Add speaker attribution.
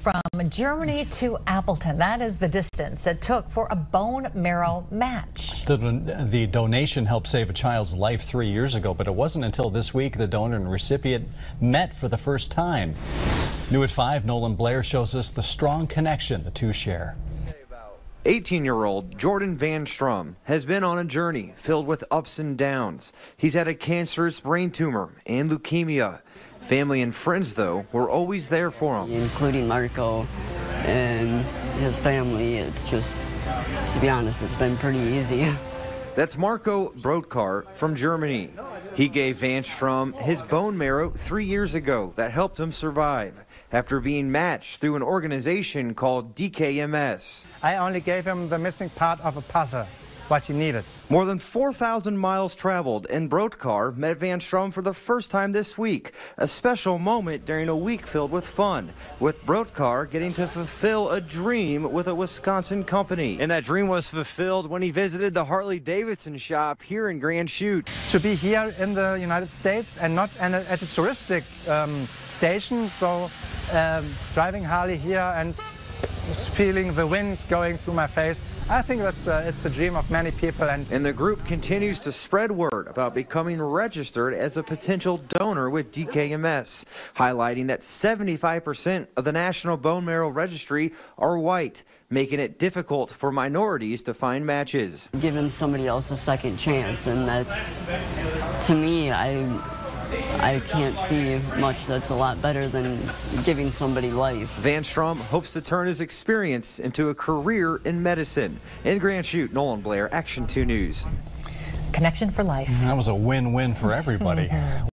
Speaker 1: from Germany to Appleton. That is the distance it took for a bone marrow match.
Speaker 2: The, the, donation helped save a child's life three years ago, but it wasn't until this week the donor and recipient met for the first time. New at 5, Nolan Blair shows us the strong connection the two share.
Speaker 3: 18 year old Jordan Vanstrom has been on a journey filled with ups and downs. He's had a cancerous brain tumor and leukemia. Family and friends, though, were always there for him.
Speaker 4: Including Marco and his family. It's just, to be honest, it's been pretty easy.
Speaker 3: That's Marco Brodkar from Germany. He gave Vanstrom his bone marrow three years ago that helped him survive after being matched through an organization called DKMS.
Speaker 5: I only gave him the missing part of a puzzle what he needed.
Speaker 3: More than 4,000 miles traveled, and Brodkar met Vanstrom for the first time this week. A special moment during a week filled with fun, with Brodkar getting to fulfill a dream with a Wisconsin company. And that dream was fulfilled when he visited the Harley Davidson shop here in Grand Chute.
Speaker 5: To be here in the United States and not at a touristic um, station, so um, driving Harley here and feeling the wind going through my face. I think that's a, it's a dream of many people. And,
Speaker 3: and the group continues to spread word about becoming registered as a potential donor with DKMS, highlighting that 75% of the National Bone Marrow Registry are white, making it difficult for minorities to find matches.
Speaker 4: Giving somebody else a second chance, and that's, to me, I I can't see much that's a lot better than giving somebody life.
Speaker 3: Vanstrom hopes to turn his experience into a career in medicine. In Grand Chute, Nolan Blair, Action 2 News.
Speaker 1: Connection for life.
Speaker 2: That was a win-win for everybody.